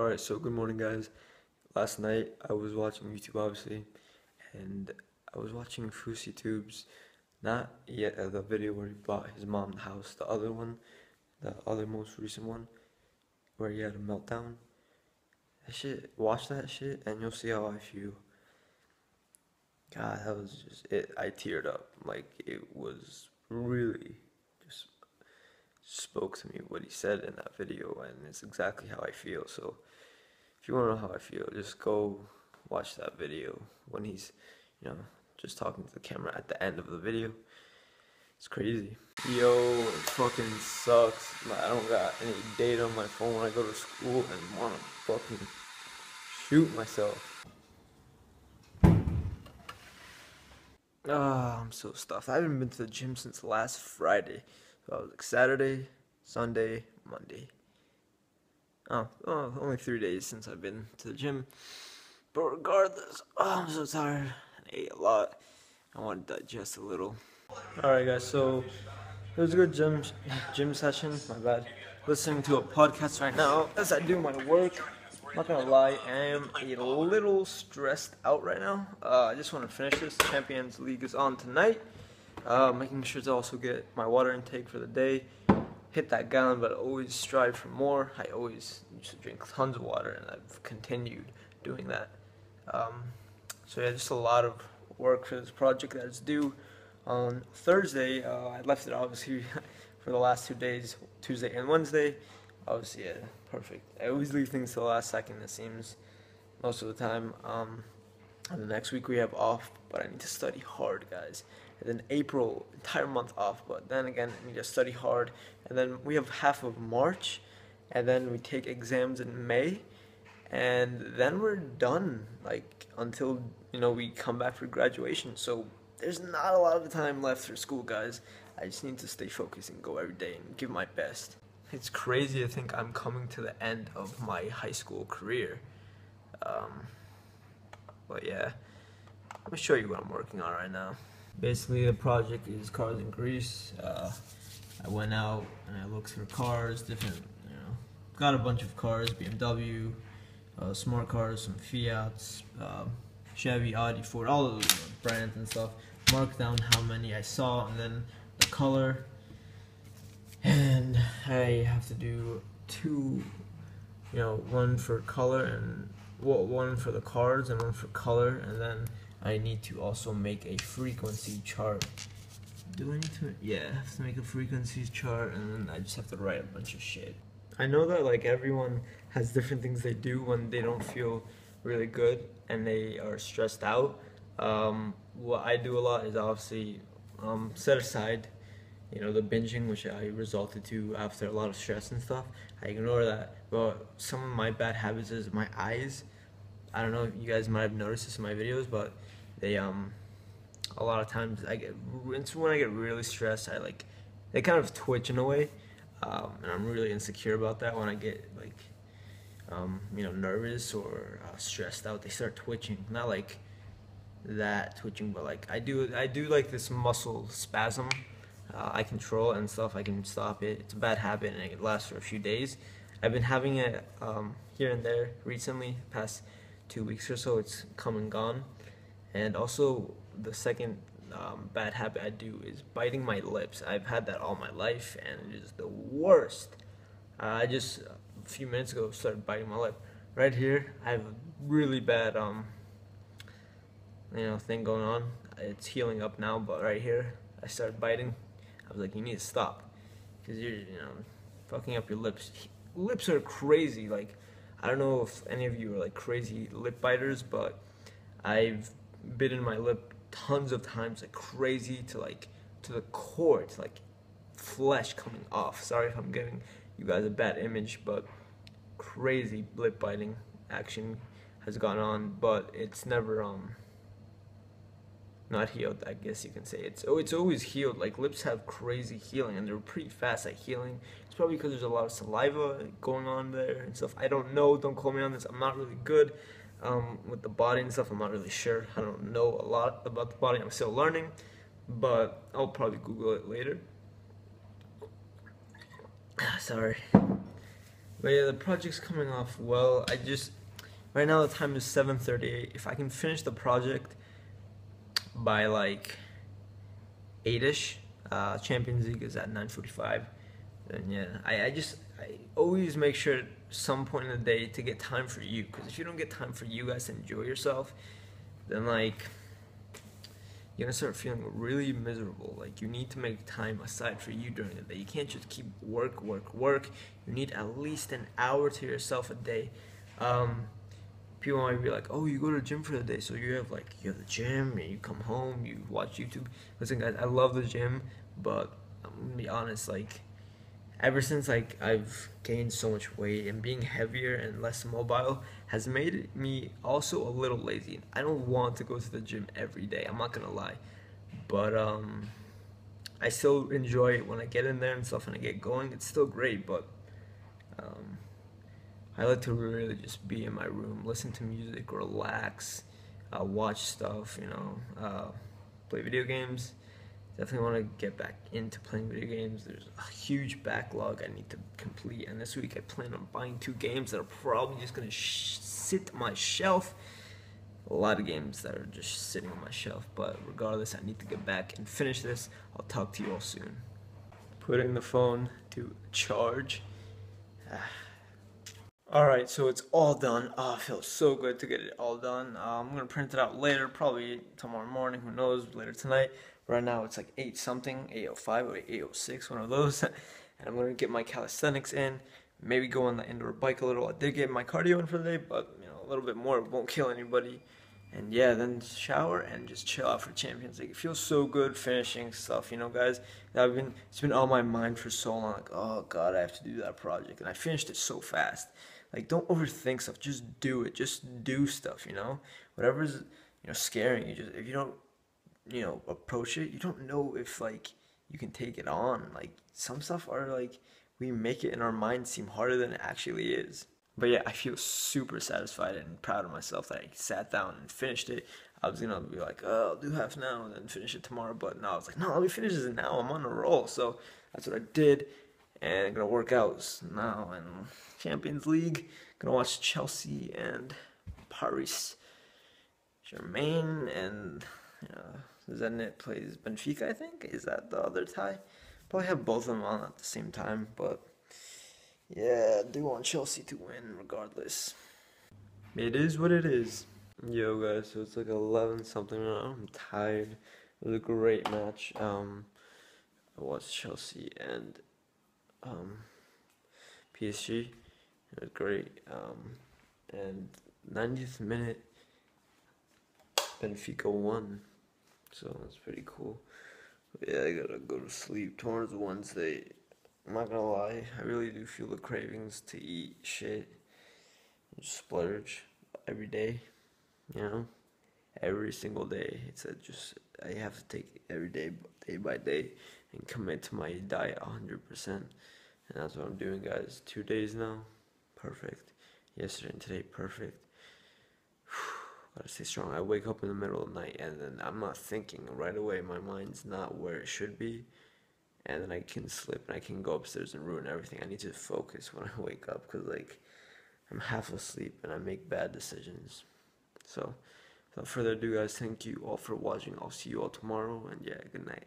Alright, so good morning, guys. Last night I was watching YouTube, obviously, and I was watching Fousey Tubes, not yet uh, the video where he bought his mom the house, the other one, the other most recent one, where he had a meltdown. That shit, watch that shit, and you'll see how I feel. God, that was just it. I teared up. Like, it was really spoke to me what he said in that video, and it's exactly how I feel. So, if you want to know how I feel, just go watch that video when he's, you know, just talking to the camera at the end of the video. It's crazy. Yo, it fucking sucks. I don't got any data on my phone when I go to school and want to fucking shoot myself. Ah, I'm so stuffed. I haven't been to the gym since last Friday. So I was like Saturday, Sunday, Monday. Oh, oh, only three days since I've been to the gym. But regardless, oh, I'm so tired. I ate a lot. I want to digest a little. Alright guys, so it was a good gym gym session, my bad. Listening to a podcast right now as I do my work. I'm Not gonna lie, I am a little stressed out right now. Uh, I just want to finish this. Champions League is on tonight. Uh, making sure to also get my water intake for the day. Hit that gallon, but always strive for more. I always used to drink tons of water, and I've continued doing that. Um, so yeah, just a lot of work for this project that's due on Thursday. Uh, I left it obviously for the last two days, Tuesday and Wednesday. Obviously, yeah, perfect. I always leave things to the last second. It seems most of the time. Um, and the next week we have off, but I need to study hard, guys. And then April, entire month off, but then again, I need to study hard. And then we have half of March, and then we take exams in May, and then we're done, like until you know we come back for graduation. So there's not a lot of time left for school, guys. I just need to stay focused and go every day and give my best. It's crazy to think I'm coming to the end of my high school career. Um, but yeah, let me show you what I'm working on right now. Basically, the project is cars in Greece. Uh, I went out and I looked for cars, different, you know, got a bunch of cars, BMW, uh, smart cars, some Fiats, uh, Chevy, Audi, Ford, all of brands and stuff. Marked down how many I saw and then the color. And I have to do two, you know, one for color and one for the cards and one for color, and then I need to also make a frequency chart. Do I need to? Yeah, I have to make a frequency chart, and then I just have to write a bunch of shit. I know that like everyone has different things they do when they don't feel really good and they are stressed out. Um, what I do a lot is obviously um, set aside, you know, the binging, which I resulted to after a lot of stress and stuff. I ignore that. But some of my bad habits is my eyes. I don't know if you guys might have noticed this in my videos, but they um a lot of times I get when I get really stressed. I like they kind of twitch in a way, um, and I'm really insecure about that when I get like um, you know nervous or uh, stressed out. They start twitching, not like that twitching, but like I do I do like this muscle spasm. Uh, I control and stuff. I can stop it. It's a bad habit and it lasts for a few days. I've been having it um, here and there recently, past two weeks or so. It's come and gone. And also, the second um, bad habit I do is biting my lips. I've had that all my life, and it is the worst. Uh, I just a few minutes ago started biting my lip. Right here, I have a really bad um, you know, thing going on. It's healing up now, but right here, I started biting. I was like, you need to stop, because you're, you know, fucking up your lips. Lips are crazy. Like, I don't know if any of you are like crazy lip biters, but I've bitten my lip tons of times, like crazy to like to the core, to like flesh coming off. Sorry if I'm giving you guys a bad image, but crazy lip biting action has gone on, but it's never um not healed, I guess you can say. It's oh, it's always healed. Like lips have crazy healing, and they're pretty fast at healing. It's probably because there's a lot of saliva going on there and stuff. I don't know. Don't call me on this. I'm not really good um, with the body and stuff. I'm not really sure. I don't know a lot about the body. I'm still learning, but I'll probably Google it later. Sorry. But yeah, the project's coming off well. I just right now the time is 7:38. If I can finish the project by like 8ish, uh, Champions League is at 9:45. and yeah, I, I just I always make sure some point in the day to get time for you because if you don't get time for you guys to enjoy yourself, then like you're gonna start feeling really miserable. Like you need to make time aside for you during the day. You can't just keep work, work, work. You need at least an hour to yourself a day. Um, people might be like, "Oh, you go to the gym for the day, so you have like you have the gym and you come home, you watch YouTube." Listen, guys, I love the gym, but I'm gonna be honest, like ever since like I've gained so much weight and being heavier and less mobile has made me also a little lazy. I don't want to go to the gym every day. I'm not gonna lie, but um, I still enjoy it when I get in there and stuff and I get going. It's still great, but um, I like to really just be in my room, listen to music, relax, uh, watch stuff, you know, uh, play video games definitely want to get back into playing video games. There's a huge backlog I need to complete, and this week I plan on buying two games that are probably just gonna sit on my shelf. A lot of games that are just sitting on my shelf, but regardless, I need to get back and finish this. I'll talk to you all soon. Putting the phone to charge. Alright, so it's all done. Oh, it feels so good to get it all done. Uh, I'm gonna print it out later, probably tomorrow morning, who knows, later tonight. Right now it's like 8 something, 805 or 806, one of those. and I'm going to get my calisthenics in, maybe go on the indoor bike a little. I did get my cardio in for the day, but you know, a little bit more won't kill anybody. And yeah, then shower and just chill out for Champions League. It feels so good finishing stuff, you know, guys. I've been it's been on my mind for so long. Like, oh god, I have to do that project, and I finished it so fast. Like, don't overthink stuff. Just do it. Just do stuff. You know, whatever's you know scaring you. Just if you don't you know approach it you don't know if like you can take it on like some stuff are like we make it in our mind seem harder than it actually is but yeah i feel super satisfied and proud of myself that i sat down and finished it i was gonna be like oh i'll do half now and then finish it tomorrow but no i was like no let me finish this now i'm on a roll so that's what i did and gonna work out now in champions league gonna watch chelsea and paris germain and uh, Zenit plays Benfica, I think. Is that the other tie? Probably have both of them on at the same time, but yeah, I do want Chelsea to win regardless. It is what it is. Yo, guys, so it's like 11 something now. I'm tired. It was a great match. Um, I watched Chelsea and um, PSG. It was great. Um, and 90th minute, Benfica won. So that's pretty cool. But yeah, I gotta go to sleep. Tomorrow's Wednesday. I'm not gonna lie, I really do feel the cravings to eat shit. Just splurge every day, you know? Every single day. It's just, I have to take every day, day by day, and commit to my diet 100%. And that's what I'm doing, guys. Two days now. Perfect. Yesterday and today, perfect gotta stay strong. I wake up in the middle of the night and then I'm not thinking right away. My mind's not where it should be. And then I can slip and I can go upstairs and ruin everything. I need to focus when I wake up because, like, I'm half asleep and I make bad decisions. So, without further ado, guys, thank you all for watching. I'll see you all tomorrow. And yeah, good night.